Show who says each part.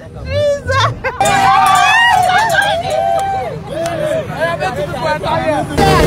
Speaker 1: Isa!
Speaker 2: É a mente do guarda